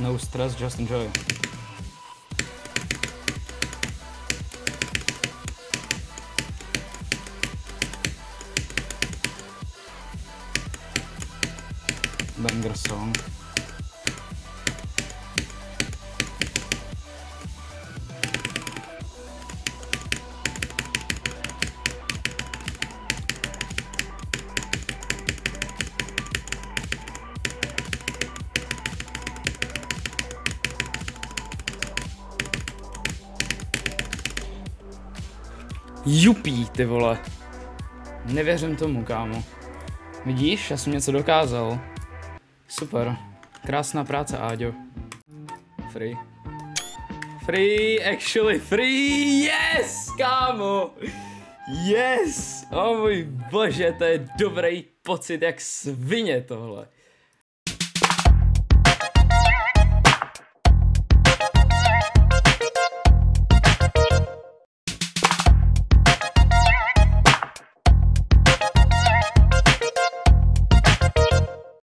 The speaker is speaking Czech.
No stress, just enjoy. Banger song. Jupí, ty vole. Nevěřím tomu, kámo. Vidíš, já jsem něco dokázal. Super. Krásná práce, Áďo. Free. Free, actually free, yes, kámo. Yes, o oh můj bože, to je dobrý pocit jak svině tohle.